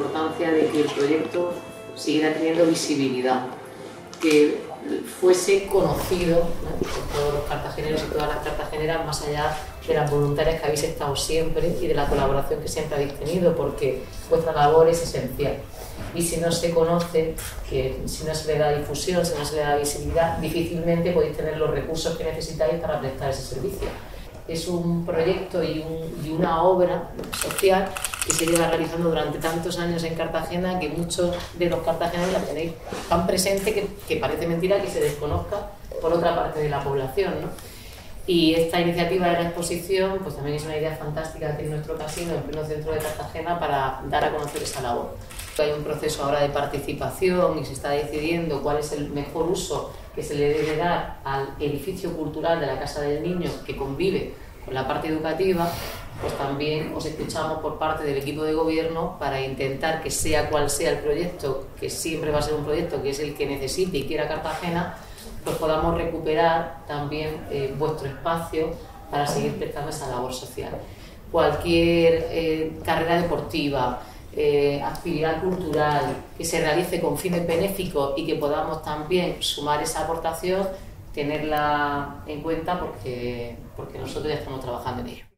el proyecto siguiera teniendo visibilidad, que fuese conocido por todos los cartageneros y todas las cartageneras, más allá de las voluntarias que habéis estado siempre y de la colaboración que siempre habéis tenido, porque vuestra labor es esencial. Y si no se conoce, que si no se le da difusión, si no se le da visibilidad, difícilmente podéis tener los recursos que necesitáis para prestar ese servicio. Es un proyecto y, una obra social que se lleva realizando durante tantos años en Cartagena que muchos de los cartageneros la tenéis tan presente que, que parece mentira que se desconozca por otra parte de la población. Y esta iniciativa de la exposición pues también es una idea fantástica aquí en nuestro casino, en pleno centro de Cartagena, para dar a conocer esa labor. Hay un proceso ahora de participación y se está decidiendo cuál es el mejor uso que se le debe dar al edificio cultural de la Casa del Niño que convive con la parte educativa, pues también os escuchamos por parte del equipo de gobierno para intentar que sea cual sea el proyecto, que siempre va a ser un proyecto que es el que necesite y quiera Cartagena, pues podamos recuperar también eh, vuestro espacio para seguir prestando esa labor social. Cualquier eh, carrera deportiva, eh, actividad cultural que se realice con fines benéficos y que podamos también sumar esa aportación, tenerla en cuenta porque, porque nosotros ya estamos trabajando en ello.